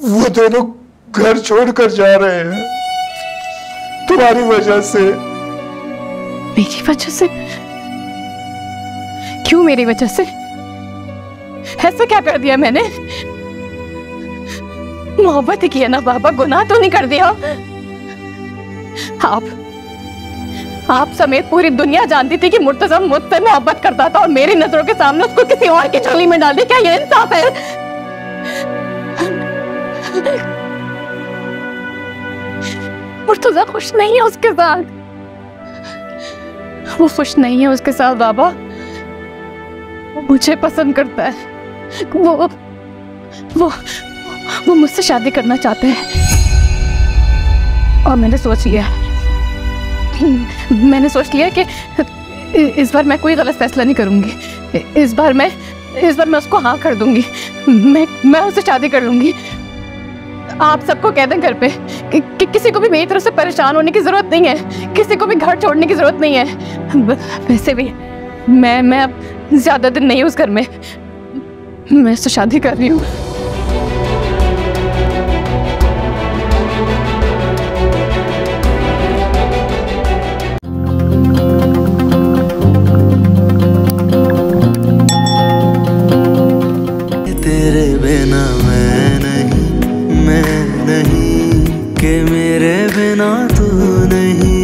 वो दोनों घर छोड़कर जा रहे हैं। तुम्हारी वजह से। मेरी वजह से? क्यों मेरी वजह से? ऐसा क्या कर दिया मैंने? मोहब्बत किया ना बाबा, गुनाह तो नहीं कर दिया। आप आप समेत पूरी दुनिया जानती थी कि मुर्तजा मुझसे मोहब्बत करता था और मेरी नज़रों के सामने उसको किसी और की चोली में डाल दी क्या ये इंसाफ है? मुर्तजा खुश नहीं है उसके साथ? वो खुश नहीं है उसके साथ, बाबा। वो मुझे पसंद करता है। वो वो वो मुझसे शादी करना चाहते हैं। और मैंने सोच लिया मैंने सोच लिया कि इस बार मैं कोई गलत फैसला नहीं करूँगी। इस बार मैं, इस बार मैं उसको हाँ कर दूँगी। मैं मैं उससे शादी कर लूँगी। आप सबको कह दें घर पे कि, कि किसी को भी मेरी तरफ़ से परेशान होने की ज़रूरत नहीं है। किसी को भी घर छोड़ने की ज़रूरत नहीं है। वैसे भी मैं मैं अब ज़्यादा दिन नहीं उस घर में। मैं उससे शादी कर रही हूँ। तेरे बिना मैं मैं नहीं के मेरे बिना तू नहीं।